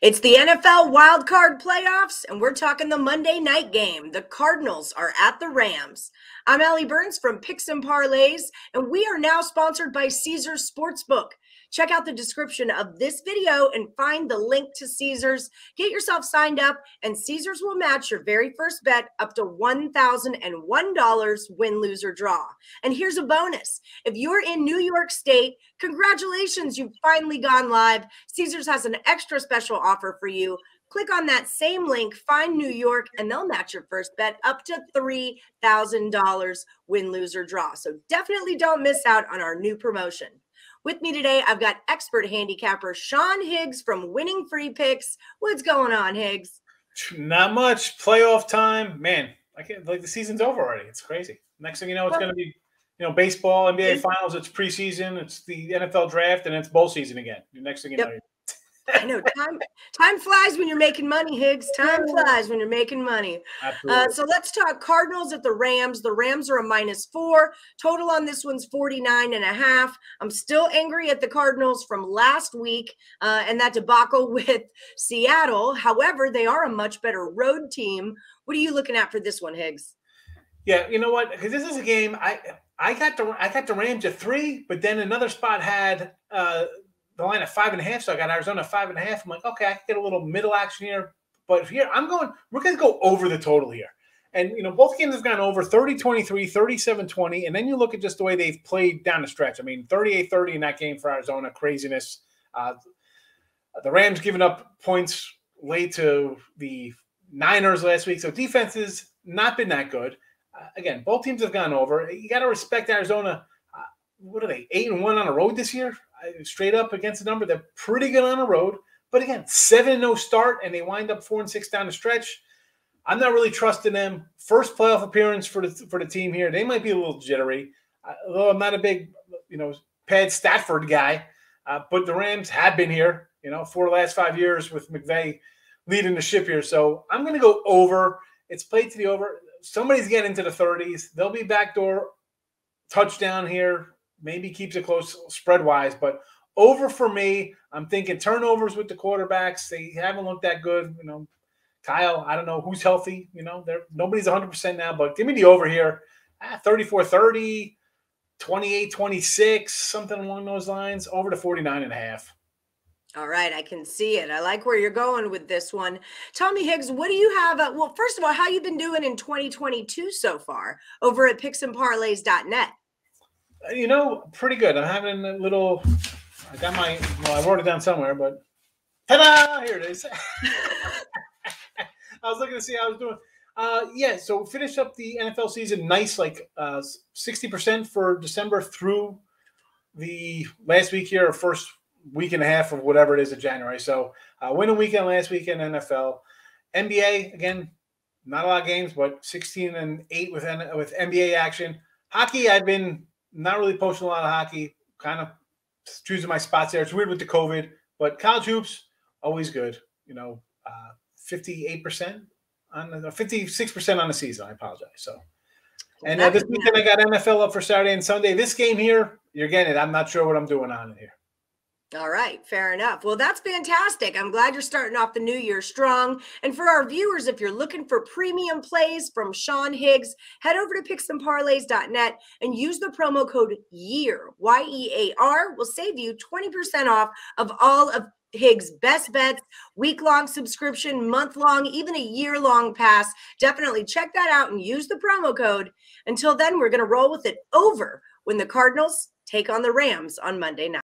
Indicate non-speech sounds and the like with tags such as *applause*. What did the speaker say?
It's the NFL wildcard playoffs, and we're talking the Monday night game. The Cardinals are at the Rams. I'm Ali Burns from Picks and Parlays, and we are now sponsored by Caesars Sportsbook. Check out the description of this video and find the link to Caesars. Get yourself signed up, and Caesars will match your very first bet up to $1,001 win, lose, or draw. And here's a bonus if you're in New York State, congratulations, you've finally gone live. Caesars has an extra special offer for you. Click on that same link, find New York, and they'll match your first bet up to $3,000 win, lose, or draw. So definitely don't miss out on our new promotion. With me today, I've got expert handicapper Sean Higgs from Winning Free Picks. What's going on, Higgs? Not much. Playoff time, man. I can't like the season's over already. It's crazy. Next thing you know, it's going to be you know baseball, NBA finals. It's preseason. It's the NFL draft, and it's bowl season again. The next thing you yep. know, I know time time flies when you're making money, Higgs. Time flies when you're making money. Uh, so let's talk Cardinals at the Rams. The Rams are a minus four. Total on this one's 49 and a half. I'm still angry at the Cardinals from last week uh, and that debacle *laughs* with Seattle. However, they are a much better road team. What are you looking at for this one, Higgs? Yeah, you know what? Because this is a game I I got the I got the Rams at three, but then another spot had uh, the line at five and a half, so I got Arizona five and a half. I'm like, okay, I can get a little middle action here. But here, I'm going, we're going to go over the total here. And, you know, both games have gone over 30 23, 37 20. And then you look at just the way they've played down the stretch. I mean, 38 30 in that game for Arizona, craziness. Uh, the Rams giving up points late to the Niners last week. So defense has not been that good. Uh, again, both teams have gone over. You got to respect Arizona. Uh, what are they, eight and one on the road this year? Straight up against the number. They're pretty good on the road. But again, 7 0 start, and they wind up 4 and 6 down the stretch. I'm not really trusting them. First playoff appearance for the for the team here. They might be a little jittery. Although I'm not a big, you know, Matt Stafford guy, uh, but the Rams have been here, you know, for the last five years with McVay leading the ship here. So I'm going to go over. It's played to the over. Somebody's getting into the 30s. They'll be backdoor touchdown here maybe keeps it close spread wise, but over for me. I'm thinking turnovers with the quarterbacks. They haven't looked that good. You know, Kyle, I don't know who's healthy. You know, there nobody's 100% now, but give me the over here. Ah, 34 30, 28 26, something along those lines, over to 49 and a half. All right, I can see it. I like where you're going with this one. Tommy Higgs, what do you have? Uh, well, first of all, how you been doing in 2022 so far over at picksandparlays.net? You know, pretty good. I'm having a little. I got my. Well, I wrote it down somewhere, but ta-da! Here it is. *laughs* I was looking to see how I was doing. Uh, yeah, so finish up the NFL season nice, like uh, 60% for December through the last week here, or first week and a half of whatever it is of January. So uh, winning weekend last weekend NFL. NBA, again, not a lot of games, but 16 and 8 with, with NBA action. Hockey, I've been not really posting a lot of hockey. Kind of choosing my spots there. It's weird with the COVID, but college hoops always good. You know, uh, fifty-eight percent on the fifty-six percent on the season. I apologize. So, and uh, this weekend I got NFL up for Saturday and Sunday. This game here, you're getting it. I'm not sure what I'm doing on it here. All right, fair enough. Well, that's fantastic. I'm glad you're starting off the new year strong. And for our viewers, if you're looking for premium plays from Sean Higgs, head over to picksandparlays.net and use the promo code YEAR, Y E A R, will save you 20% off of all of Higgs' best bets, week long subscription, month long, even a year long pass. Definitely check that out and use the promo code. Until then, we're going to roll with it over when the Cardinals take on the Rams on Monday night.